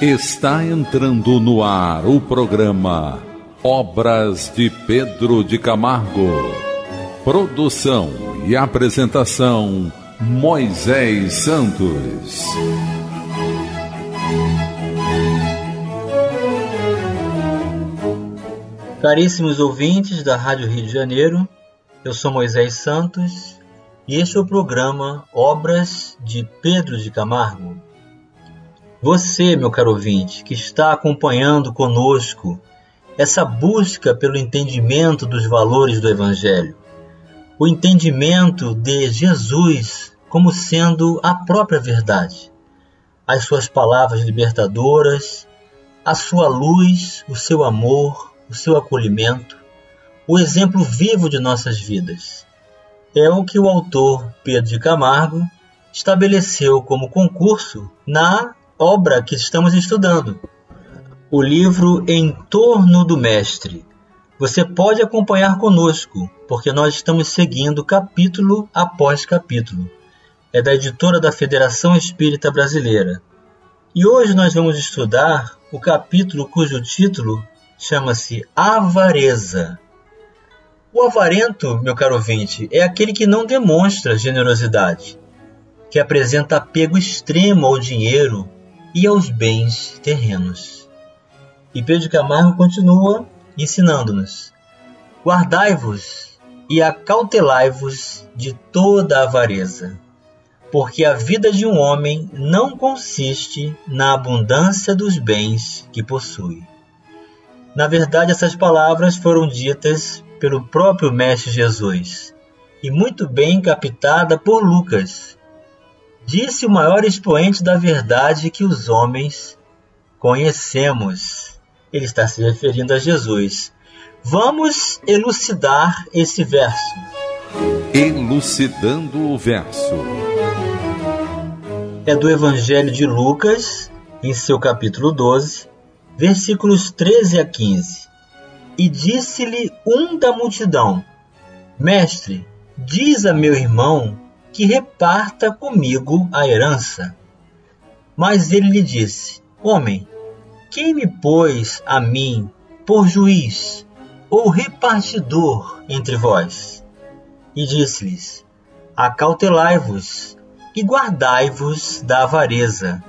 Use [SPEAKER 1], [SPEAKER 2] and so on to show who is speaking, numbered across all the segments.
[SPEAKER 1] Está entrando no ar o programa Obras de Pedro de Camargo. Produção e apresentação Moisés Santos.
[SPEAKER 2] Caríssimos ouvintes da Rádio Rio de Janeiro, eu sou Moisés Santos e este é o programa Obras de Pedro de Camargo. Você, meu caro ouvinte, que está acompanhando conosco essa busca pelo entendimento dos valores do Evangelho, o entendimento de Jesus como sendo a própria verdade, as suas palavras libertadoras, a sua luz, o seu amor, o seu acolhimento, o exemplo vivo de nossas vidas. É o que o autor Pedro de Camargo estabeleceu como concurso na obra que estamos estudando, o livro Em Torno do Mestre. Você pode acompanhar conosco, porque nós estamos seguindo capítulo após capítulo. É da editora da Federação Espírita Brasileira. E hoje nós vamos estudar o capítulo cujo título chama-se Avareza. O avarento, meu caro ouvinte, é aquele que não demonstra generosidade, que apresenta apego extremo ao dinheiro e aos bens terrenos. E Pedro Camargo continua ensinando-nos: Guardai-vos e acautelai-vos de toda avareza, porque a vida de um homem não consiste na abundância dos bens que possui. Na verdade, essas palavras foram ditas pelo próprio Mestre Jesus e muito bem captada por Lucas, Disse o maior expoente da verdade que os homens conhecemos. Ele está se referindo a Jesus. Vamos elucidar esse verso.
[SPEAKER 1] Elucidando o verso.
[SPEAKER 2] É do Evangelho de Lucas, em seu capítulo 12, versículos 13 a 15. E disse-lhe um da multidão: Mestre, diz a meu irmão que reparta comigo a herança. Mas ele lhe disse: Homem, quem me pôs a mim por juiz ou repartidor entre vós? E disse-lhes: Acautelai-vos e guardai-vos da avareza,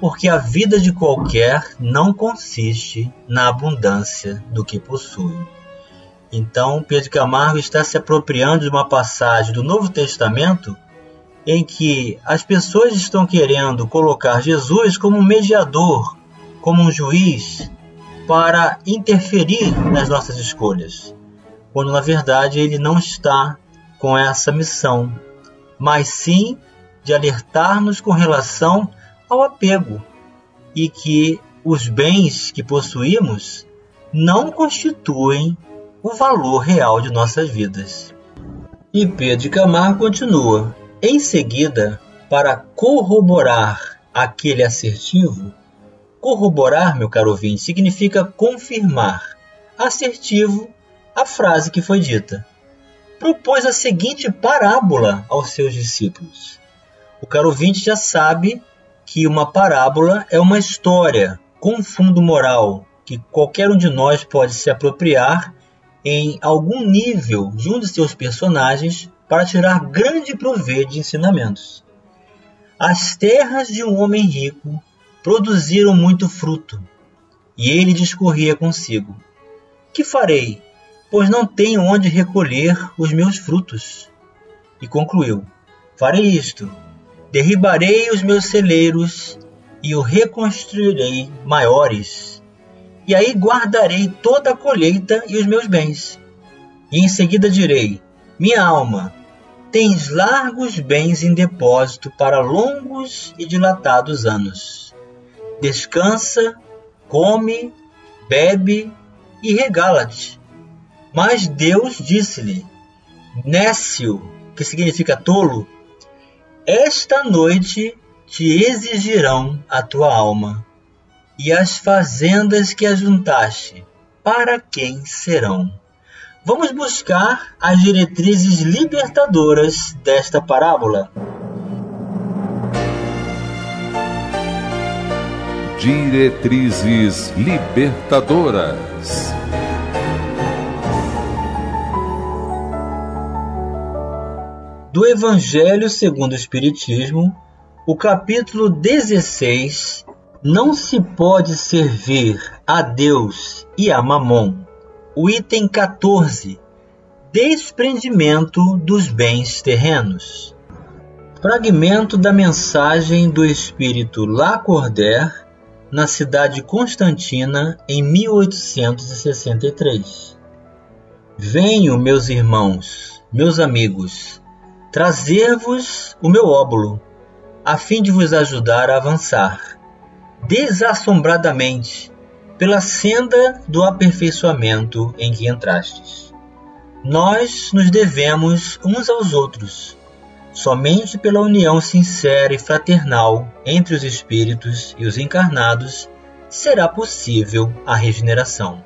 [SPEAKER 2] porque a vida de qualquer não consiste na abundância do que possui. Então, Pedro Camargo está se apropriando de uma passagem do Novo Testamento em que as pessoas estão querendo colocar Jesus como mediador, como um juiz, para interferir nas nossas escolhas, quando na verdade ele não está com essa missão, mas sim de alertar-nos com relação ao apego e que os bens que possuímos não constituem o valor real de nossas vidas. E Pedro Camargo continua: em seguida, para corroborar aquele assertivo, corroborar, meu caro ouvinte, significa confirmar. Assertivo, a frase que foi dita. Propôs a seguinte parábola aos seus discípulos. O caro ouvinte já sabe que uma parábola é uma história com fundo moral que qualquer um de nós pode se apropriar em algum nível de um de seus personagens para tirar grande proveito de ensinamentos. As terras de um homem rico produziram muito fruto, e ele discorria consigo: Que farei, pois não tenho onde recolher os meus frutos? E concluiu: Farei isto: derribarei os meus celeiros e o reconstruirei maiores e aí guardarei toda a colheita e os meus bens. E em seguida direi: Minha alma, tens largos bens em depósito para longos e dilatados anos. Descansa, come, bebe e regala-te. Mas Deus disse-lhe: Nécio, que significa tolo, esta noite te exigirão a tua alma e as fazendas que ajuntaste, para quem serão? Vamos buscar as diretrizes libertadoras desta parábola.
[SPEAKER 1] Diretrizes Libertadoras.
[SPEAKER 2] Do Evangelho segundo o Espiritismo, o capítulo 16 Não se pode servir a Deus e a Mamon. O item 14 Desprendimento dos bens terrenos. Fragmento da mensagem do espírito Lacordaire na cidade de Constantina em 1863. Venho, meus irmãos, meus amigos, trazer-vos o meu óbolo, a fim de vos ajudar a avançar, desassombradamente, pela senda do aperfeiçoamento em que entrastes. Nós nos devemos uns aos outros. Somente pela união sincera e fraternal entre os espíritos e os encarnados será possível a regeneração.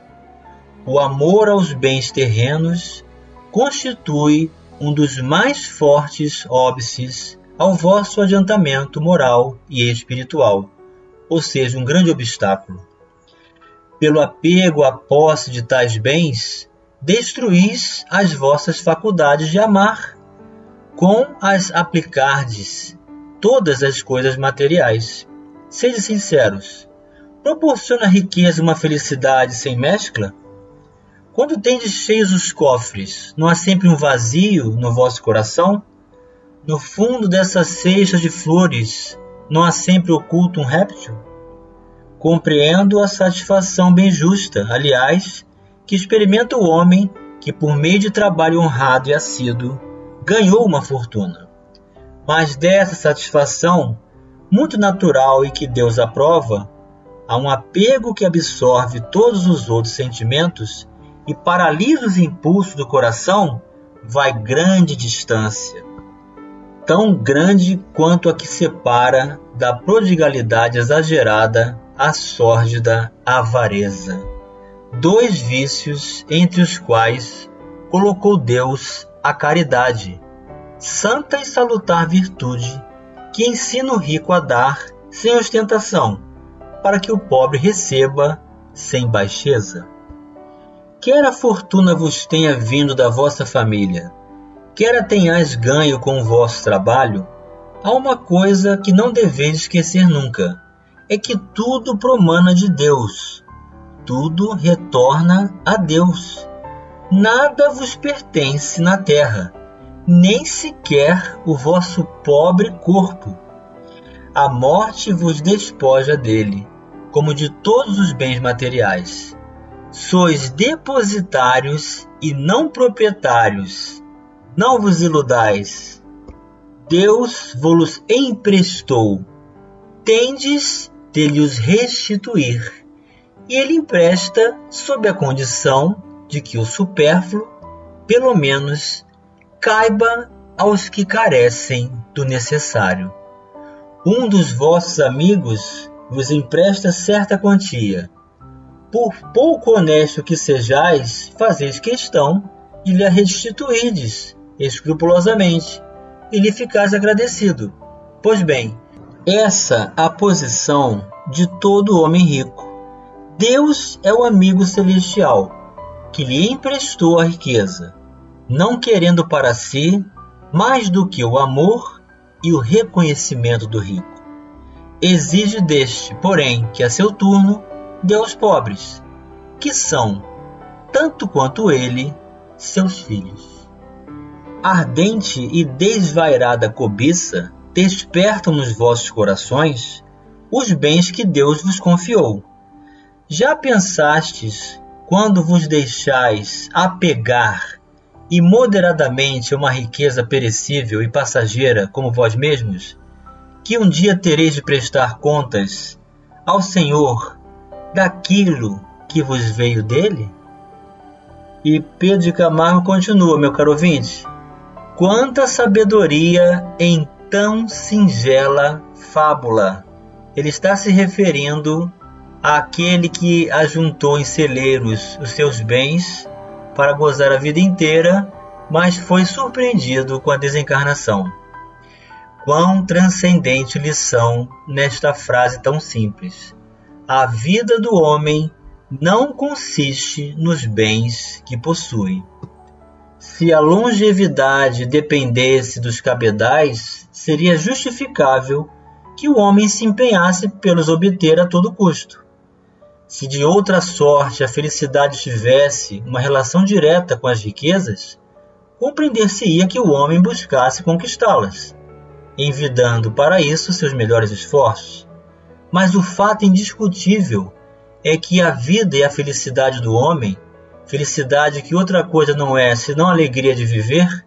[SPEAKER 2] O amor aos bens terrenos constitui um dos mais fortes óbices ao vosso adiantamento moral e espiritual, ou seja, um grande obstáculo. Pelo apego à posse de tais bens, destruís as vossas faculdades de amar, com as aplicardes todas as coisas materiais. Sede sinceros. Proporciona a riqueza uma felicidade sem mescla? Quando tendes cheios os cofres, não há sempre um vazio no vosso coração? No fundo dessas cestas de flores, não há sempre oculto um réptil? Compreendo a satisfação bem justa, aliás, que experimenta o homem que, por meio de trabalho honrado e assíduo, ganhou uma fortuna. Mas dessa satisfação, muito natural e que Deus aprova, há um apego que absorve todos os outros sentimentos e paralisa os impulsos do coração, vai grande distância, tão grande quanto a que separa da prodigalidade exagerada a sórdida avareza dois vícios entre os quais colocou Deus a caridade, santa e salutar virtude, que ensina o rico a dar sem ostentação, para que o pobre receba sem baixeza. Quer a fortuna vos tenha vindo da vossa família, quer a tenhais ganho com o vosso trabalho, há uma coisa que não deveis esquecer nunca: é que tudo promana de Deus, tudo retorna a Deus. Nada vos pertence na terra, nem sequer o vosso pobre corpo. A morte vos despoja dele, como de todos os bens materiais. Sois depositários e não proprietários. Não vos iludais. Deus vos emprestou. Tendes de lhes restituir e ele empresta sob a condição de que o supérfluo, pelo menos, caiba aos que carecem do necessário. Um dos vossos amigos vos empresta certa quantia. Por pouco honesto que sejais, fazeis questão de lhe a restituirdes escrupulosamente e lhe ficais agradecido. Pois bem, essa a posição de todo homem rico Deus é o amigo celestial que lhe emprestou a riqueza, não querendo para si mais do que o amor e o reconhecimento do rico. Exige deste, porém, que a seu turno dê aos pobres, que são, tanto quanto ele, seus filhos. Ardente e desvairada cobiça despertam nos vossos corações os bens que Deus vos confiou já pensastes, quando vos deixais apegar e moderadamente a uma riqueza perecível e passageira como vós mesmos, que um dia tereis de prestar contas ao Senhor daquilo que vos veio dele? E Pedro de Camargo continua, meu caro ouvinte. Quanta sabedoria em tão singela fábula! Ele está se referindo àquele que ajuntou em celeiros os seus bens para gozar a vida inteira, mas foi surpreendido com a desencarnação. Quão transcendente lição nesta frase tão simples. a vida do homem não consiste nos bens que possui. Se a longevidade dependesse dos cabedais, seria justificável que o homem se empenhasse pelos obter a todo custo. Se de outra sorte a felicidade tivesse uma relação direta com as riquezas, compreender-se-ia que o homem buscasse conquistá-las, envidando para isso seus melhores esforços. Mas o fato indiscutível é que a vida e a felicidade do homem, felicidade que outra coisa não é senão a alegria de viver,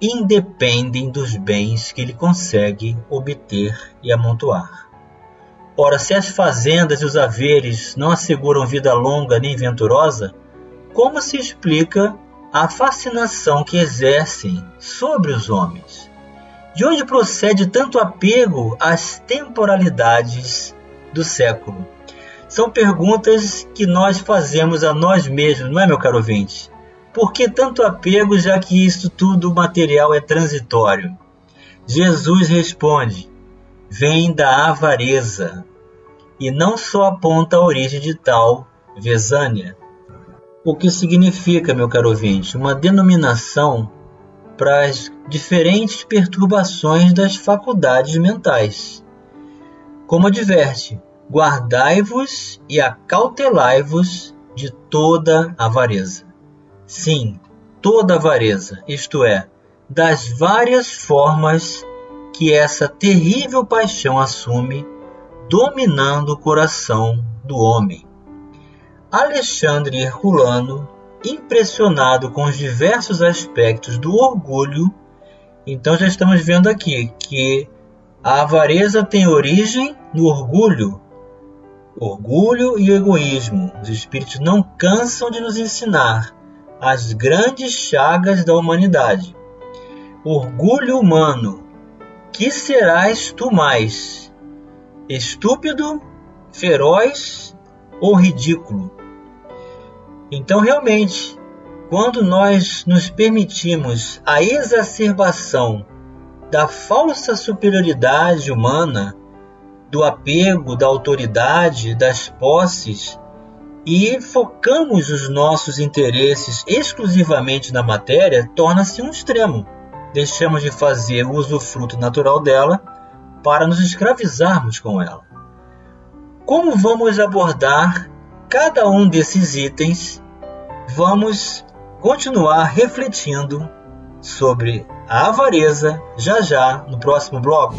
[SPEAKER 2] independem dos bens que ele consegue obter e amontoar. Ora, se as fazendas e os haveres não asseguram vida longa nem venturosa, como se explica a fascinação que exercem sobre os homens? De onde procede tanto apego às temporalidades do século? São perguntas que nós fazemos a nós mesmos, não é, meu caro ouvinte? Por que tanto apego, já que isso tudo material é transitório? Jesus responde: vem da avareza, e não só aponta a origem de tal Vesânia. O que significa, meu caro ouvinte, uma denominação para as diferentes perturbações das faculdades mentais. Como adverte, guardai-vos e acautelai-vos de toda avareza. Sim, toda avareza, isto é, das várias formas que essa terrível paixão assume, dominando o coração do homem. Alexandre Herculano, impressionado com os diversos aspectos do orgulho, então já estamos vendo aqui que a avareza tem origem no orgulho, orgulho e egoísmo. Os espíritos não cansam de nos ensinar as grandes chagas da humanidade. Orgulho humano, que serás tu mais? Estúpido, feroz ou ridículo? Então, realmente, quando nós nos permitimos a exacerbação da falsa superioridade humana, do apego, da autoridade, das posses e focamos os nossos interesses exclusivamente na matéria, torna-se um extremo. Deixamos de fazer o usufruto natural dela para nos escravizarmos com ela. Como vamos abordar cada um desses itens? Vamos continuar refletindo sobre a avareza já já no próximo bloco.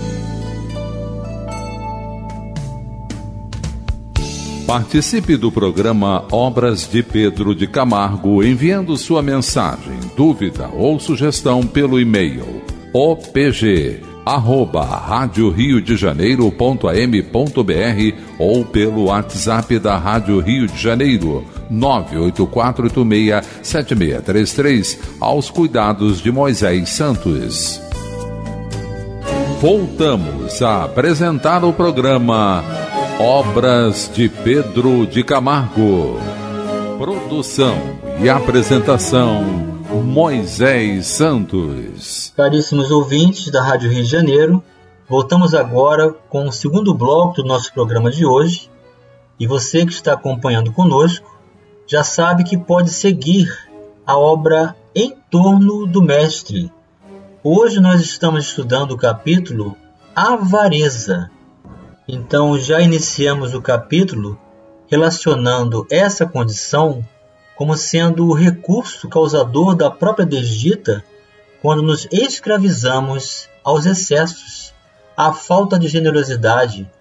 [SPEAKER 1] Participe do programa Obras de Pedro de Camargo enviando sua mensagem, dúvida ou sugestão pelo e-mail opg arroba rádio Rio de Janeiro.am.br ou pelo WhatsApp da Rádio Rio de Janeiro 984867633 aos cuidados de Moisés Santos. Voltamos a apresentar o programa Obras de Pedro de Camargo. Produção e apresentação Moisés Santos.
[SPEAKER 2] Caríssimos ouvintes da Rádio Rio de Janeiro, voltamos agora com o segundo bloco do nosso programa de hoje. E você que está acompanhando conosco já sabe que pode seguir a obra Em torno do Mestre. Hoje nós estamos estudando o capítulo Avareza então já iniciamos o capítulo relacionando essa condição como sendo o recurso causador da própria desdita quando nos escravizamos aos excessos, à falta de generosidade,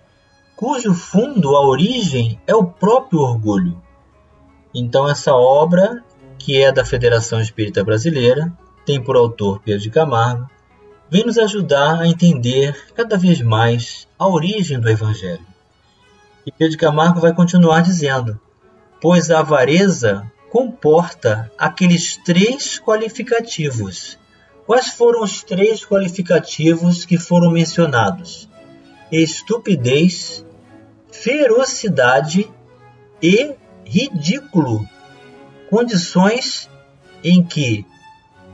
[SPEAKER 2] cujo fundo, a origem, é o próprio orgulho. Então, essa obra, que é da Federação Espírita Brasileira, tem por autor Pedro de Camargo, vem nos ajudar a entender cada vez mais a origem do Evangelho. E Pedro Camargo vai continuar dizendo: pois a avareza comporta aqueles três qualificativos. Quais foram os três qualificativos que foram mencionados? Estupidez, ferocidade e ridículo. Condições em que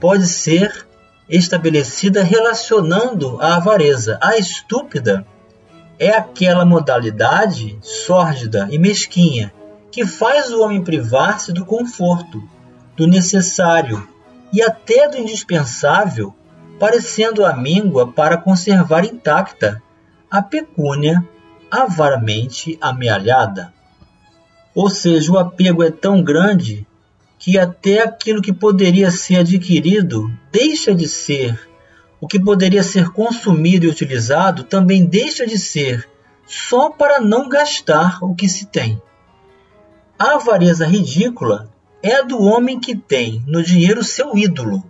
[SPEAKER 2] pode ser estabelecida relacionando a avareza. A estúpida é aquela modalidade sórdida e mesquinha que faz o homem privar-se do conforto, do necessário e até do indispensável, parecendo a míngua para conservar intacta a pecúnia avaramente amealhada. Ou seja, o apego é tão grande que até aquilo que poderia ser adquirido deixa de ser, o que poderia ser consumido e utilizado também deixa de ser, só para não gastar o que se tem. A avareza ridícula é a do homem que tem no dinheiro seu ídolo,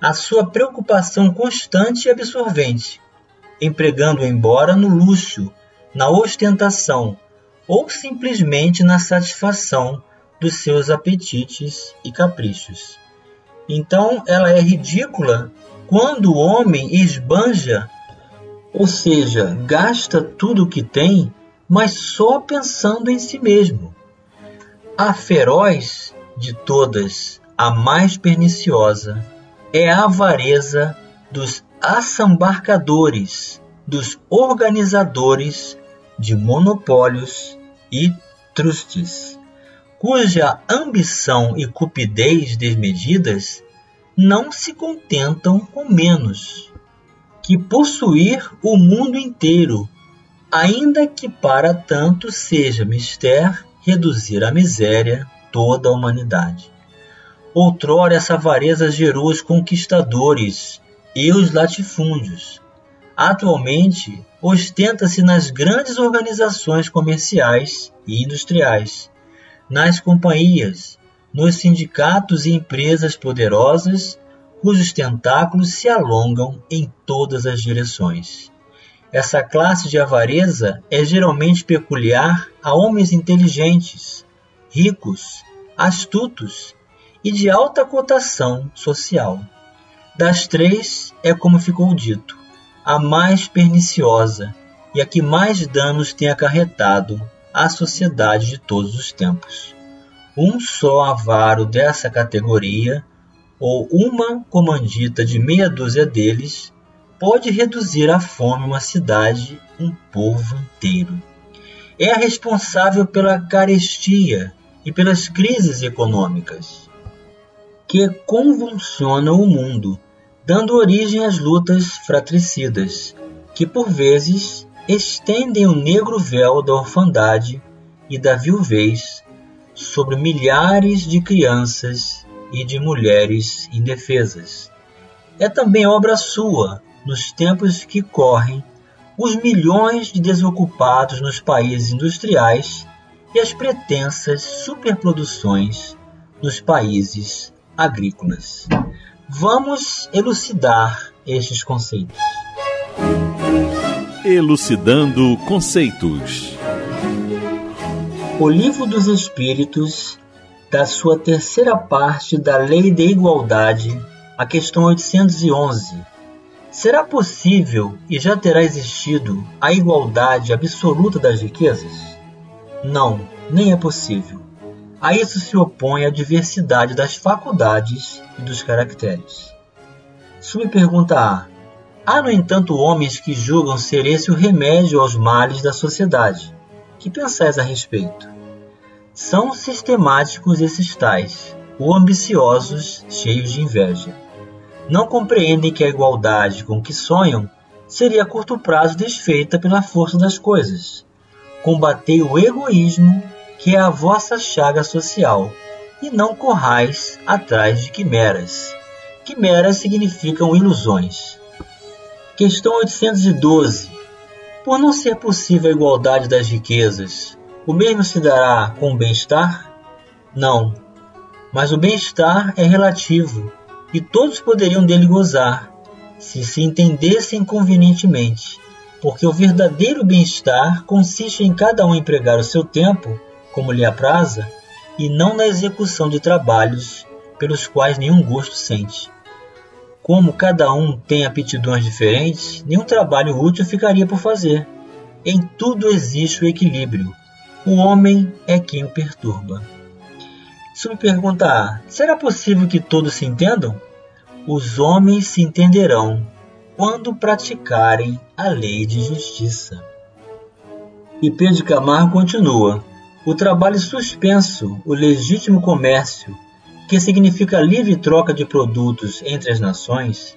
[SPEAKER 2] a sua preocupação constante e absorvente, empregando embora no luxo, na ostentação ou simplesmente na satisfação dos seus apetites e caprichos. Então, ela é ridícula quando o homem esbanja, ou seja, gasta tudo o que tem, mas só pensando em si mesmo. A feroz de todas, a mais perniciosa, é a avareza dos assambarcadores, dos organizadores de monopólios e trustes, cuja ambição e cupidez desmedidas não se contentam com menos que possuir o mundo inteiro, ainda que para tanto seja mister reduzir à miséria toda a humanidade. Outrora essa avareza gerou os conquistadores e os latifúndios. Atualmente ostenta-se nas grandes organizações comerciais e industriais, nas companhias, nos sindicatos e empresas poderosas cujos tentáculos se alongam em todas as direções. Essa classe de avareza é geralmente peculiar a homens inteligentes, ricos, astutos e de alta cotação social. Das três, é como ficou dito, a mais perniciosa e a que mais danos tem acarretado à sociedade de todos os tempos. Um só avaro dessa categoria, ou uma comandita de meia dúzia deles, pode reduzir à fome uma cidade, um povo inteiro. É responsável pela carestia e pelas crises econômicas que convulsionam o mundo, dando origem às lutas fratricidas, que por vezes estendem o negro véu da orfandade e da viuvez sobre milhares de crianças e de mulheres indefesas. É também obra sua, nos tempos que correm, os milhões de desocupados nos países industriais e as pretensas superproduções nos países agrícolas. Vamos elucidar estes conceitos.
[SPEAKER 1] Elucidando conceitos.
[SPEAKER 2] O Livro dos Espíritos, da sua terceira parte da Lei da Igualdade, a questão 811. Será possível e já terá existido a igualdade absoluta das riquezas? Não, nem é possível. A isso se opõe a diversidade das faculdades e dos caracteres. Subpergunta A. Há, no entanto, homens que julgam ser esse o remédio aos males da sociedade. Que pensais a respeito? São sistemáticos esses tais, ou ambiciosos, cheios de inveja. Não compreendem que a igualdade com que sonham seria a curto prazo desfeita pela força das coisas. Combatei o egoísmo que é a vossa chaga social, e não corrais atrás de quimeras. Quimeras significam ilusões. Questão 812. Por não ser possível a igualdade das riquezas, o mesmo se dará com o bem-estar? Não, mas o bem-estar é relativo e todos poderiam dele gozar, se se entendessem convenientemente, porque o verdadeiro bem-estar consiste em cada um empregar o seu tempo como lhe apraza, e não na execução de trabalhos pelos quais nenhum gosto sente. Como cada um tem aptidões diferentes, nenhum trabalho útil ficaria por fazer. Em tudo existe o equilíbrio. O homem é quem o perturba. Subpergunta A: Será possível que todos se entendam? Os homens se entenderão quando praticarem a lei de justiça. E Pedro Camargo continua: o trabalho suspenso, o legítimo comércio, que significa livre troca de produtos entre as nações,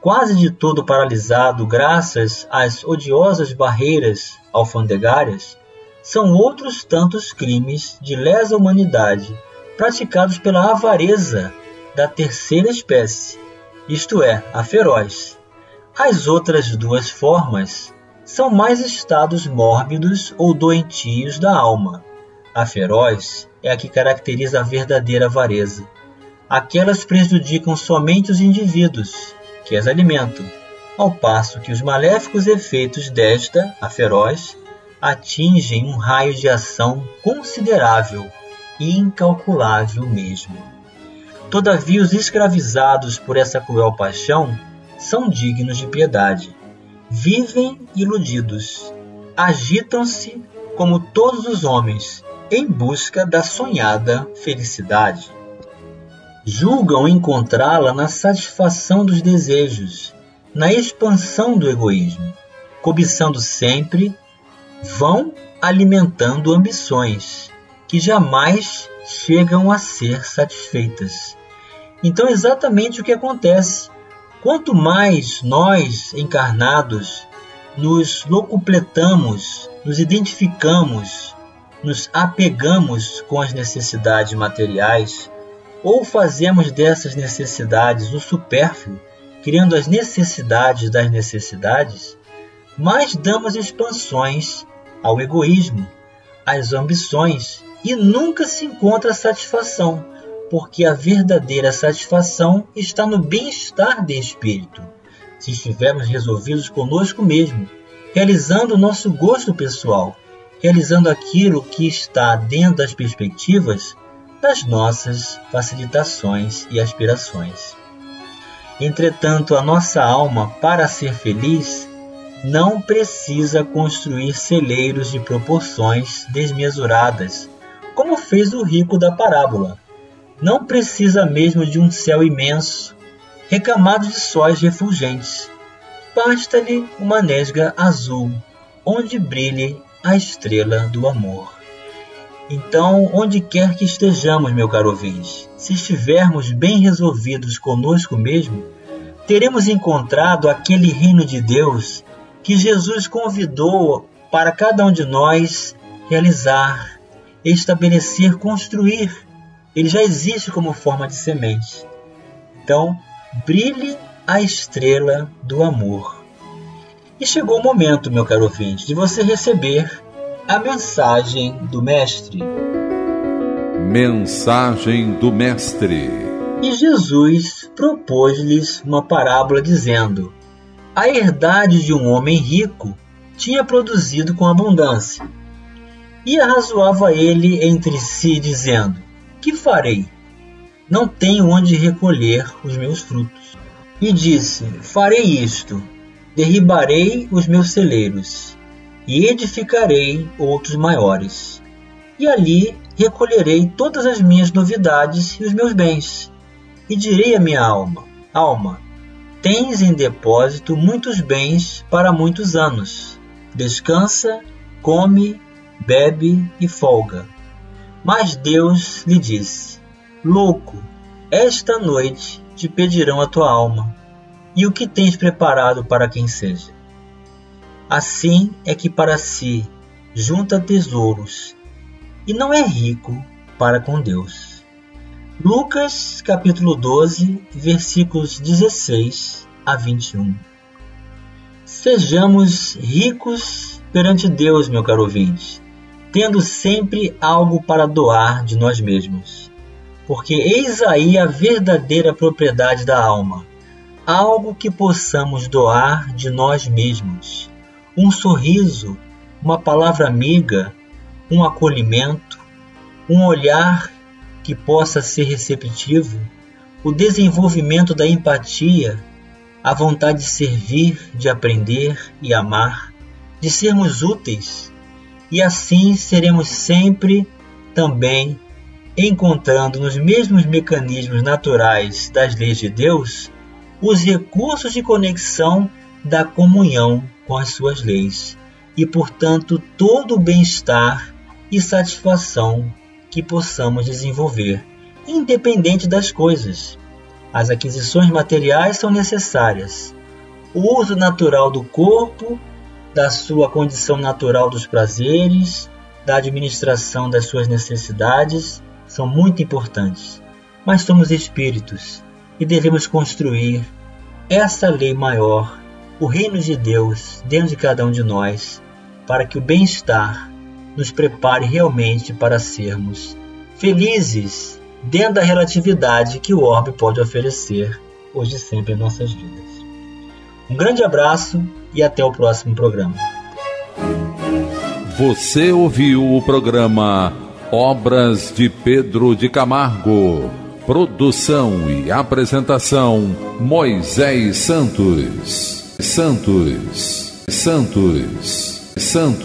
[SPEAKER 2] quase de todo paralisado graças às odiosas barreiras alfandegárias, são outros tantos crimes de lesa humanidade praticados pela avareza da terceira espécie, isto é, a feroz. As outras duas formas são mais estados mórbidos ou doentios da alma. A feroz é a que caracteriza a verdadeira avareza. Aquelas prejudicam somente os indivíduos, que as alimentam, ao passo que os maléficos efeitos desta, a feroz, atingem um raio de ação considerável e incalculável mesmo. Todavia, os escravizados por essa cruel paixão são dignos de piedade. Vivem iludidos, agitam-se como todos os homens em busca da sonhada felicidade. Julgam encontrá-la na satisfação dos desejos, na expansão do egoísmo, cobiçando sempre, vão alimentando ambições que jamais chegam a ser satisfeitas. Então, exatamente o que acontece. Quanto mais nós, encarnados, nos locupletamos, nos identificamos, nos apegamos com as necessidades materiais, ou fazemos dessas necessidades o supérfluo, criando as necessidades das necessidades, mais damos expansões ao egoísmo, às ambições e nunca se encontra satisfação, porque a verdadeira satisfação está no bem-estar de espírito. Se estivermos resolvidos conosco mesmo, realizando o nosso gosto pessoal, realizando aquilo que está dentro das perspectivas das nossas facilitações e aspirações. Entretanto, a nossa alma, para ser feliz, não precisa construir celeiros de proporções desmesuradas como fez o rico da parábola. Não precisa mesmo de um céu imenso, recamado de sóis refulgentes. Basta-lhe uma nesga azul, onde brilhe a estrela do amor. Então, onde quer que estejamos, meu caro ouvinte, se estivermos bem resolvidos conosco mesmo, teremos encontrado aquele reino de Deus que Jesus convidou para cada um de nós realizar estabelecer, construir. Ele já existe como forma de semente. Então, brilhe a estrela do amor. E chegou o momento, meu caro ouvinte, de você receber a mensagem do Mestre.
[SPEAKER 1] Mensagem do Mestre.
[SPEAKER 2] E Jesus propôs-lhes uma parábola dizendo: A herdade de um homem rico tinha produzido com abundância. E arrazoava ele entre si, dizendo: Que farei? Não tenho onde recolher os meus frutos. E disse: Farei isto: derribarei os meus celeiros, e edificarei outros maiores. E ali recolherei todas as minhas novidades e os meus bens. E direi à minha alma: Alma, tens em depósito muitos bens para muitos anos. Descansa, come bebe e folga. Mas Deus lhe disse: Louco, esta noite te pedirão a tua alma, e o que tens preparado para quem seja. Assim é que para si junta tesouros, e não é rico para com Deus. Lucas capítulo 12, versículos 16 a 21. Sejamos ricos perante Deus, meu caro ouvinte, tendo sempre algo para doar de nós mesmos. Porque eis aí a verdadeira propriedade da alma, algo que possamos doar de nós mesmos. Um sorriso, uma palavra amiga, um acolhimento, um olhar que possa ser receptivo, o desenvolvimento da empatia, a vontade de servir, de aprender e amar, de sermos úteis e assim seremos sempre também encontrando nos mesmos mecanismos naturais das leis de Deus os recursos de conexão da comunhão com as suas leis. e, portanto, todo o bem-estar e satisfação que possamos desenvolver, independente das coisas. As aquisições materiais são necessárias. O uso natural do corpo, da sua condição natural dos prazeres, da administração das suas necessidades são muito importantes. Mas somos espíritos e devemos construir essa lei maior, o reino de Deus dentro de cada um de nós, para que o bem-estar nos prepare realmente para sermos felizes dentro da relatividade que o orbe pode oferecer hoje e sempre em nossas vidas. Um grande abraço e até o próximo programa.
[SPEAKER 1] Você ouviu o programa Obras de Pedro de Camargo. Produção e apresentação Moisés Santos. Santos. Santos. Santos.